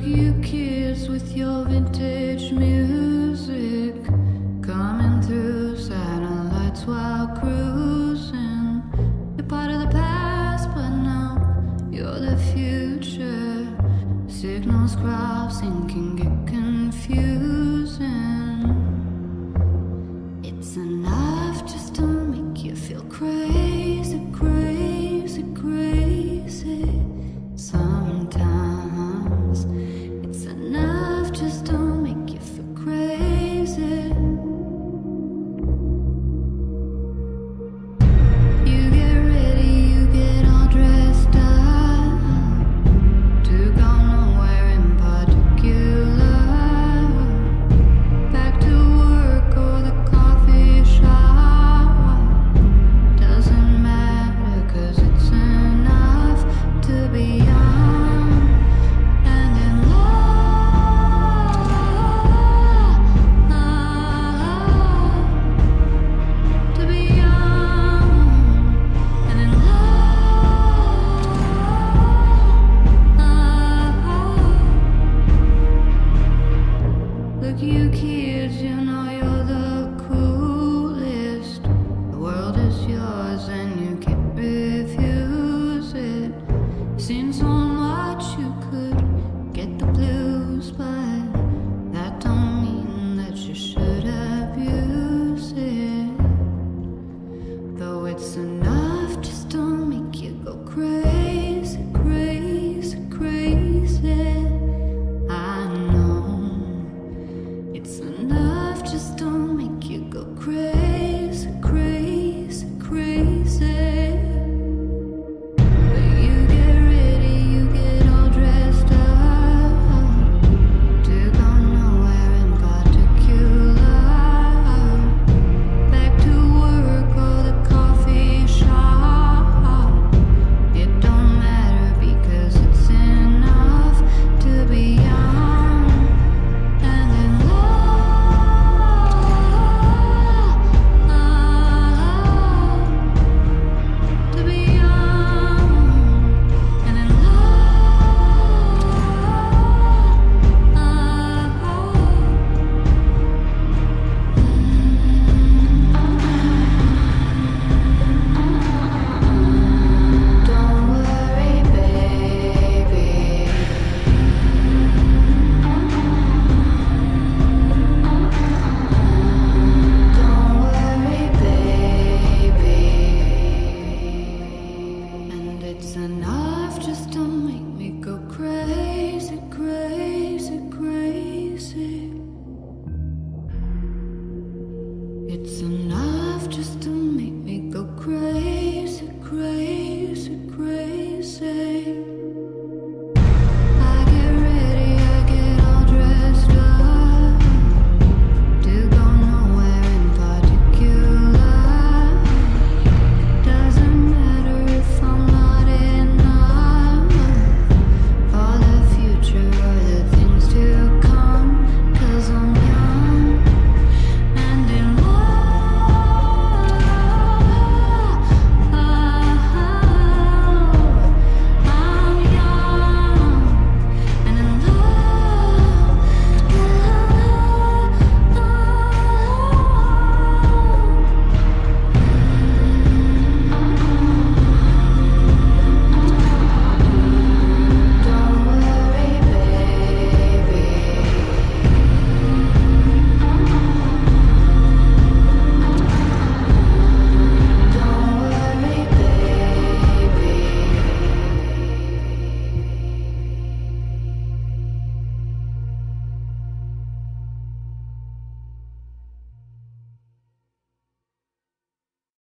You kiss with your vintage music coming through satellites while cruising. You're part of the past, but now you're the future. Signals crossing can get confusing. It's enough just to make you feel crazy. Look, you kids, you know. It's enough, just just to make me go crazy, crazy, crazy. It's enough, just to